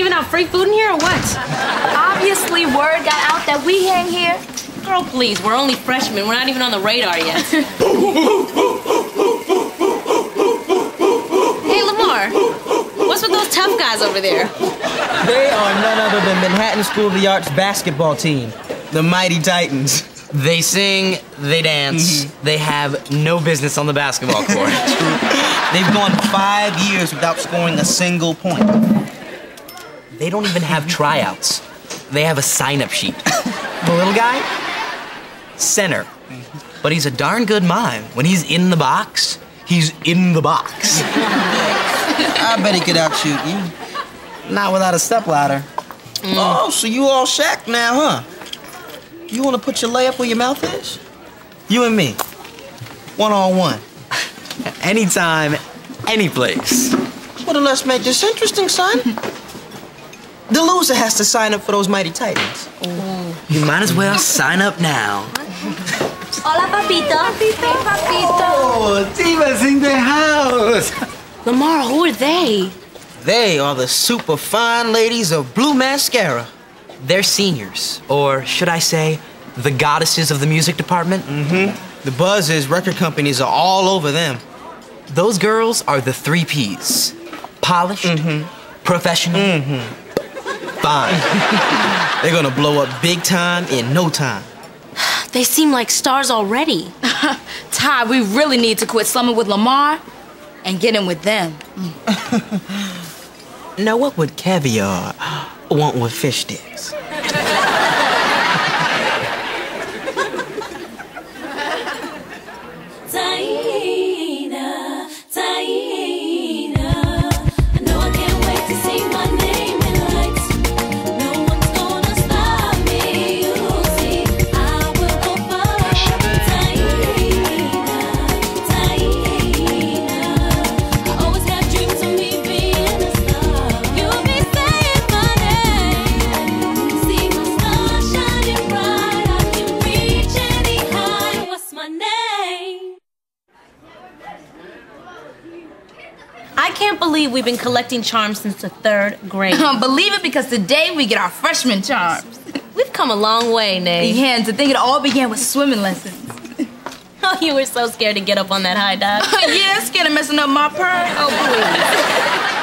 giving out free food in here or what? Obviously, word got out that we hang here. Girl, please, we're only freshmen. We're not even on the radar yet. hey, Lamar, what's with those tough guys over there? They are none other than Manhattan School of the Arts basketball team, the Mighty Titans. They sing, they dance, Mm-hmm. they have no business on the basketball court. They've gone five years without scoring a single point. They don't even have tryouts. They have a sign-up sheet. The little guy, center. But he's a darn good mime. When he's in the box, he's in the box. I bet he could outshoot you. Not without a stepladder. Oh, so you all shacked now, huh? You want to put your layup where your mouth is? You and me, one on one. Anytime, any place. Well, then let's make this interesting, son. The loser has to sign up for those Mighty Titans. You might as well sign up now. Hola, papito. Papito. papito. Oh, Diva's in the house. Lamar, who are they? They are the super fine ladies of Blue Mascara. They're seniors, or should I say, the goddesses of the music department. Mm-hmm. The buzz is record companies are all over them. Those girls are the three P's polished, mm-hmm. professional, mm-hmm. Fine. They're gonna blow up big time in no time. They seem like stars already. Ty, we really need to quit slumming with Lamar and get in with them. Now, what would caviar want with fish sticks? Believe we've been collecting charms since the third grade. Believe it because today we get our freshman charms. We've come a long way, Nay. Yeah, and to think it all began with swimming lessons. Oh, you were so scared to get up on that high dive. yeah, scared of messing up my purr. Oh,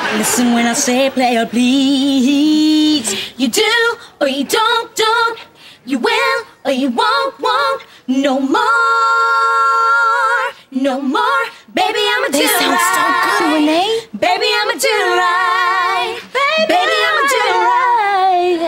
please. Listen when I say player, please. You do or you don't, don't. You will or you won't, won't. No more, no more. Baby, I'ma I'ma do right. Baby, I'ma do right.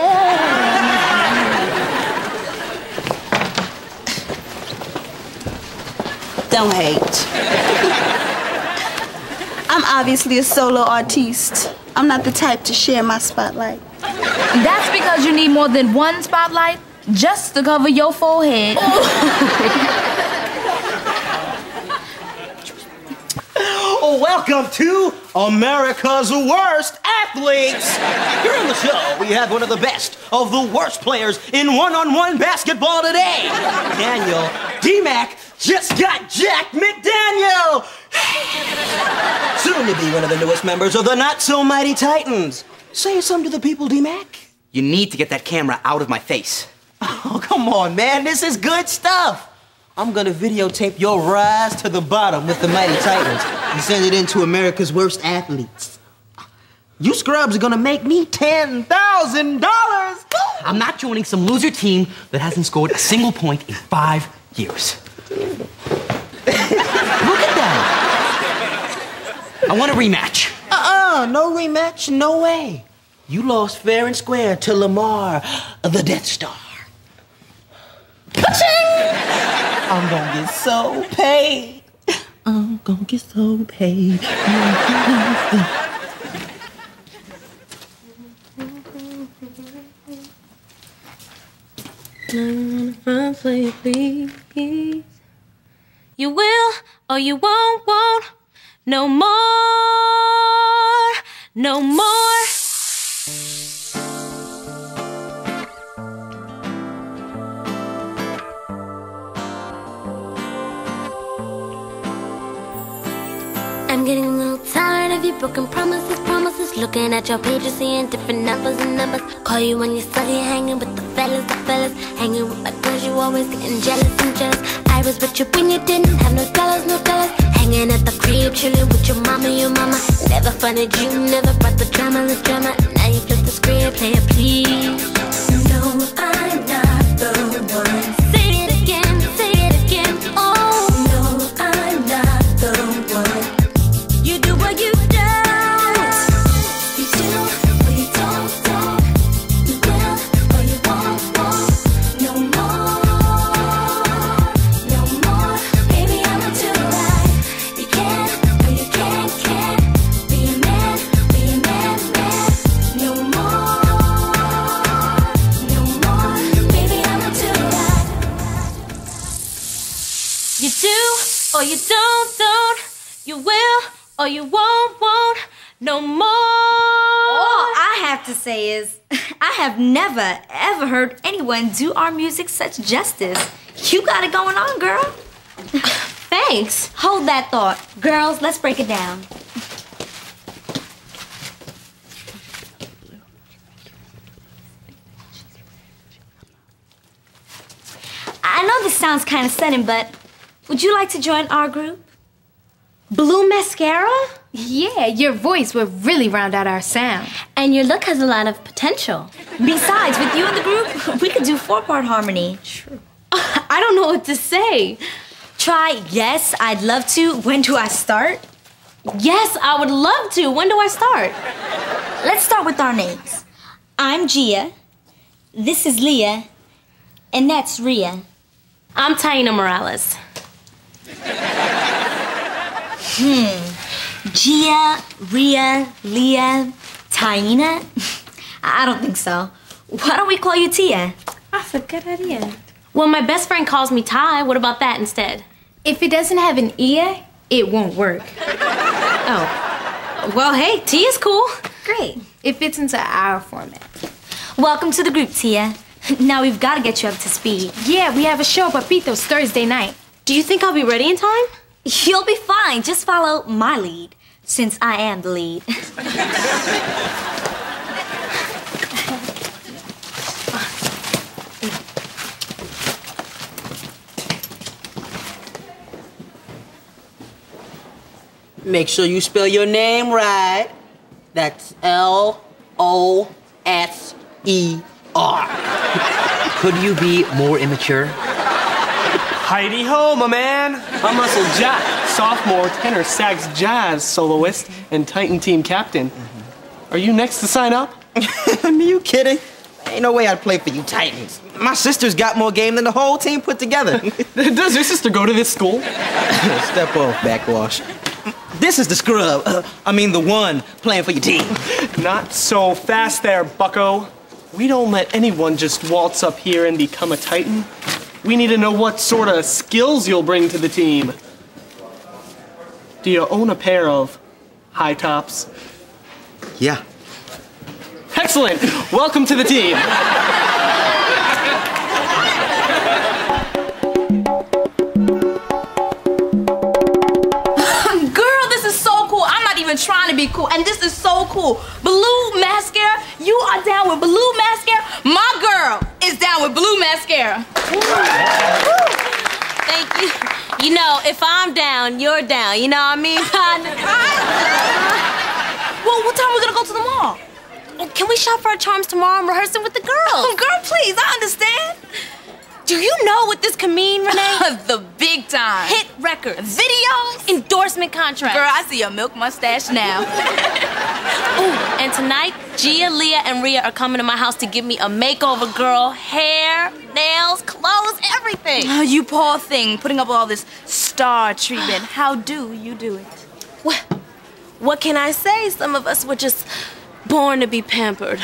Don't hate. I'm obviously a solo artiste. I'm not the type to share my spotlight. That's because you need more than one spotlight just to cover your forehead. Oh, welcome to America's Worst Athletes. Here on the show, we have one of the best of the worst players in one-on-one basketball today. Daniel D-Mac just got Jack McDaniel. Soon to be one of the newest members of the not-so-mighty Titans. Say something to the people, D-Mac. You need to get that camera out of my face. Oh, come on, man. This is good stuff. I'm gonna videotape your rise to the bottom with the Mighty Titans and send it into America's Worst Athletes. You scrubs are gonna make me $10,000. I'm not joining some loser team that hasn't scored a single point in five years. Look at that. I want a rematch. Uh-uh, no rematch, no way. You lost fair and square to Lamar, the Death Star. I'm gonna get so paid. I'm gonna get so paid. You will or you won't, won't. No more, no more. I'm getting a little tired of your broken promises, promises. Looking at your page, you're seeing different numbers and numbers. Call you when you're study hanging with the fellas, the fellas. Hanging with my girls, you always getting jealous and jealous. I was with you when you didn't have no dollars, no dollars. Hanging at the crib, chilling with your mama, your mama. Never funded you, never brought the drama, the drama. Now you flip the script, player, please. No, I'm not the or you won't, won't. No more. All I have to say is, I have never, ever heard anyone do our music such justice. You got it going on, girl. Thanks. Hold that thought. Girls, let's break it down. I know this sounds kind of sudden, but would you like to join our group? Blue mascara? Yeah, your voice would really round out our sound. And your look has a lot of potential. Besides, with you in the group, we could do four part harmony. True. I don't know what to say. Try yes, I'd love to. When do I start? Yes, I would love to. When do I start? Let's start with our names. I'm Gia. This is Leah. And that's Ria. I'm Taina Morales. Hmm. Gia, Ria, Leah, Taina? I don't think so. Why don't we call you Tia? That's a good idea. Well, my best friend calls me Ty. What about that instead? If it doesn't have an ear, it won't work. Oh. Well, hey, T is cool. Great. It fits into our format. Welcome to the group, Tia. Now we've got to get you up to speed. Yeah, we have a show at Papitos Thursday night. Do you think I'll be ready in time? You'll be fine. Just follow my lead, since I am the lead. Make sure you spell your name right. That's L O S E R. Could you be more immature? Heidi ho, my man. I'm Russell Jack, sophomore tenor sax jazz soloist and Titan team captain. Are you next to sign up? Are you kidding? Ain't no way I'd play for you Titans. My sister's got more game than the whole team put together. Does your sister go to this school? Step off, backwash. This is the scrub. Uh, I mean, the one playing for your team. Not so fast there, bucko. We don't let anyone just waltz up here and become a Titan. We need to know what sort of skills you'll bring to the team. Do you own a pair of high tops? Yeah. Excellent. Welcome to the team. Girl, this is so cool. I'm not even trying to be cool, and this is so cool. Blue mascara, you are down with blue mascara. My girl is down with blue mascara. Thank you. You know, if I'm down, you're down. You know what I mean? Well, what time are we gonna go to the mall? Oh, can we shop for our charms tomorrow and rehearsing with the girls? Oh, girl, please, I understand. Do you know what this can mean, Renee? the big time. Hit records, videos. endorsement contracts. Girl, I see a milk mustache now. Ooh, and tonight, Gia, Leah, and Ria are coming to my house to give me a makeover, girl. Hair, nails, clothes, everything. Oh, you poor thing, putting up all this star treatment. How do you do it? What, what can I say? Some of us were just born to be pampered.